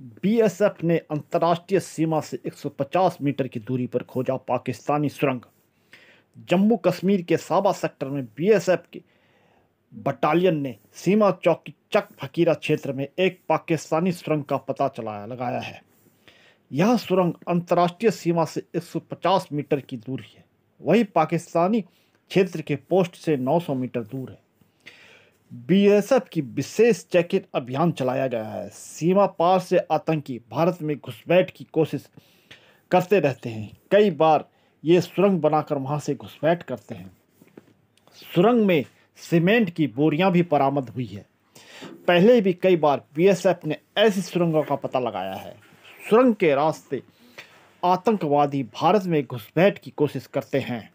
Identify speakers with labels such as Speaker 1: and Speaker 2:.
Speaker 1: BSF ने अंतर्राष्ट्रीय सीमा से 150 मीटर की दूरी पर खोजा पाकिस्तानी सुरंग। जम्मू कश्मीर के साबा सेक्टर में बीएसएफ के बटालियन ने सीमा चौकी चक फकीरा क्षेत्र में एक पाकिस्तानी सुरंग का पता चलाया, लगाया है। यह सुरंग अंतर्राष्ट्रीय सीमा से 150 मीटर की दूरी है। वही पाकिस्तानी क्षेत्र के पोस्ट से 900 मीटर दूर है। बीएसएफ की विशेष चेकिंग अभियान चलाया गया है। सीमा पार से आतंकी भारत में घुसपैठ की कोशिश करते रहते हैं। कई बार ये सुरंग बनाकर वहाँ से घुसपैठ करते हैं। सुरंग में सीमेंट की बोरियाँ भी बरामद हुई है। पहले भी कई बार बीएसएफ ने ऐसी सुरंगों का पता लगाया है। सुरंग के रास्ते आतंकवादी भारत में घुसपैठ की कोशिश करते हैं।